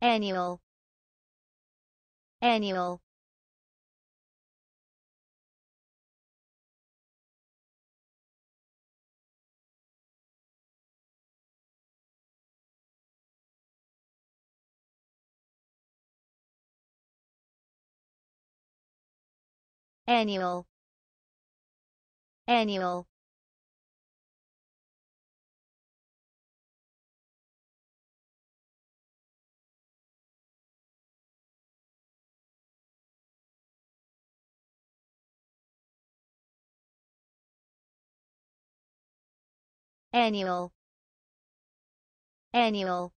annual. Annual. Annual. Annual annual. Annual